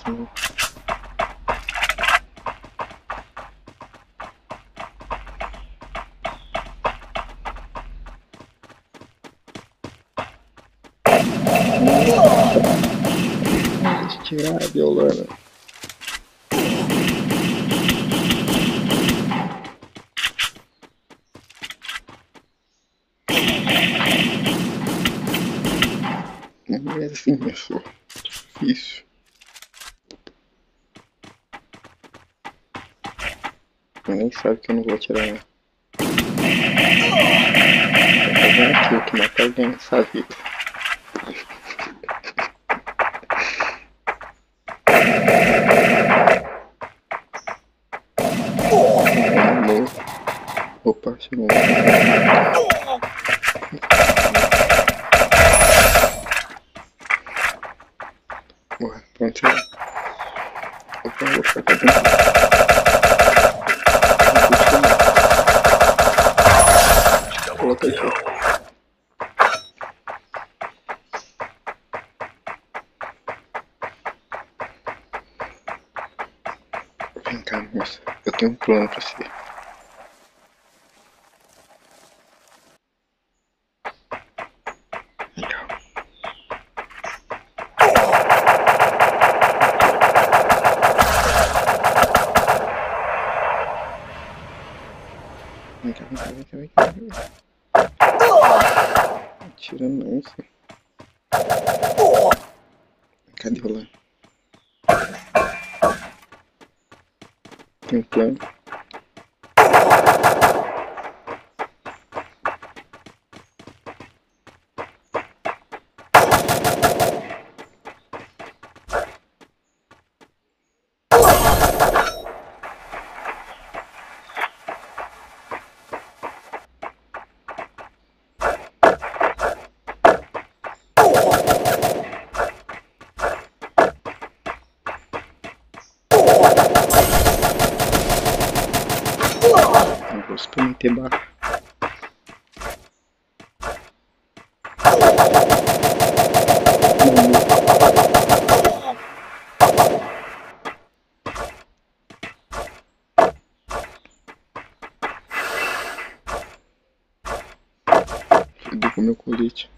aqui? Tirar a violana. É assim, só difícil. Nem sabe que eu não vou atirar. Tô fazendo aquilo que mata alguém nessa vida. Opa, chegou. Ué, pronto. Opa, ficar aqui dentro. Vem cá, moça. Eu tenho um plano pra você. Vem cá, vem cá, vem cá. Vem cá. Atira não, filho. Cadê o lá? Tem um plano. Não vou experimentar barra. Fui com meu colete.